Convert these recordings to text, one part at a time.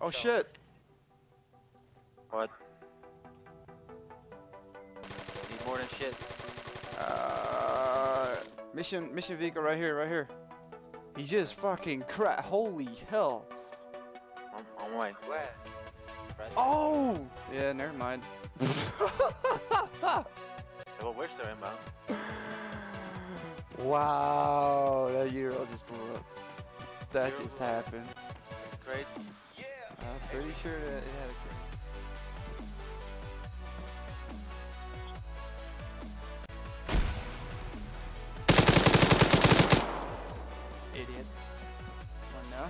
Oh shit! What? Need more than shit. Uh, mission, mission vehicle right here, right here. He just fucking crap. Holy hell! On, on way. Where? Right. Oh! Yeah, never mind. Well, where's the inbound? wow, that Euro just blew up. That Euro just happened. Great. I'm pretty sure that it had a crate. Idiot. One now.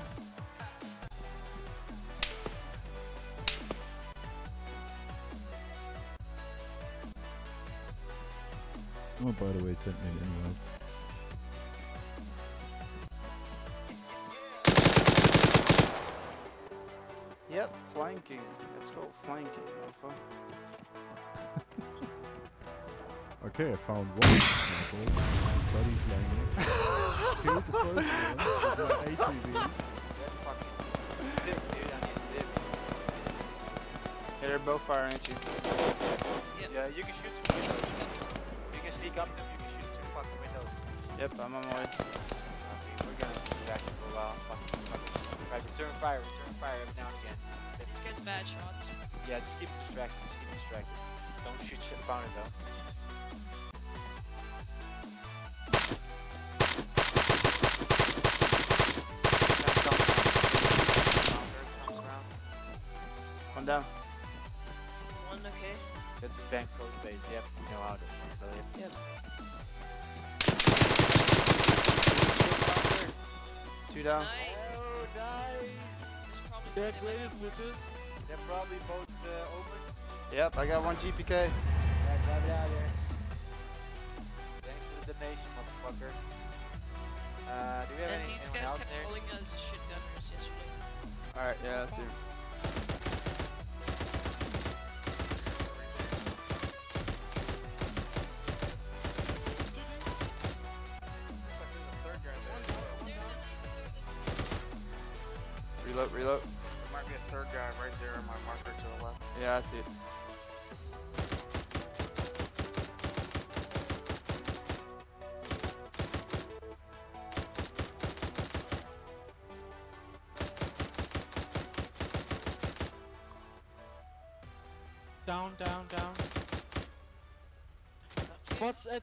Someone, oh, by the way, sent me an invite. Yep, flanking. Let's go flanking, alpha. Okay, I found one example. Buddy's laying the first one with ATV. That's fucking sick, dude. I need to live. Yeah, they're both firing at you. Yeah, you can shoot through windows. You can sneak up them. You can shoot through fucking windows. Yep, I'm on my way. These guys bad shots. Yeah, just keep it distracted. Just keep it distracted. Don't shoot shit upon it though. One down. One okay. That's his bank close base. Yep, we know how to play it. Yep. Two down. Nice. Oh, nice! There's probably Dead one in rated bitches. They're probably both uh, over. Yep, I got one GPK. Yeah, grab it out here. Thanks for the donation, motherfucker. Uh, do we have And any, these guys out kept there? calling us shit gunners yesterday. Alright, yeah, I see. Reload, reload. There might be a third guy right there in my marker to the left. Yeah, I see it. Down, down, down. Spots at